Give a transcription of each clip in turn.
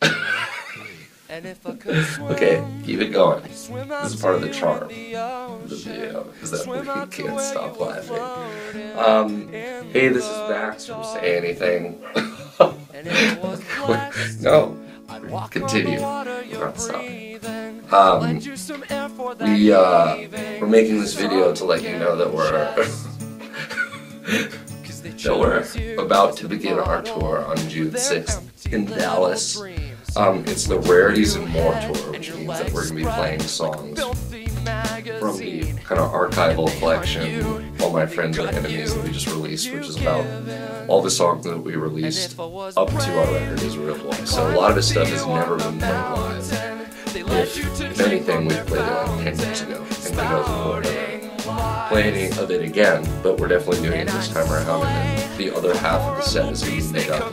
okay, keep it going. This is part of the charm of the video, is that we can't stop laughing. Um, hey, this is Max from Say Anything. no, continue. Not stop. Um, we, uh, we're making this video to let you know that we're that we're about to begin our tour on June 6th in Dallas. Um, it's the Rarities and More tour, which means that we're going to be playing songs from the kind of archival collection, All My Friends Are Enemies, that we just released, which is about all the songs that we released up to our record is real life. So a lot of this stuff has never been played live. If, if anything, we played it like 10 years ago, and who knows ever play any of it again, but we're definitely doing it this time around, and the other half of the set is going to be made up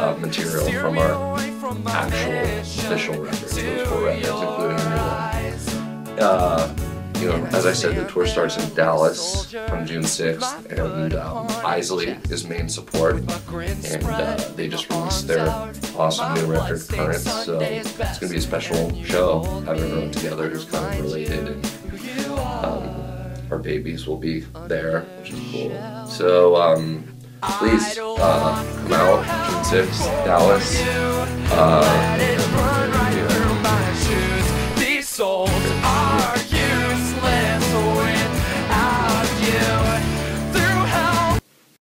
of uh, material from our actual official records, those four records, including a new one. Uh, you know, as I said, the tour starts in Dallas on June 6th, and um, Eisley is main support, and uh, they just released their awesome new record, Current, so it's going to be a special show, having everyone together who's kind of related, and um, our babies will be there, which is cool. So, um, please uh, come out June 6th, Dallas. Uh,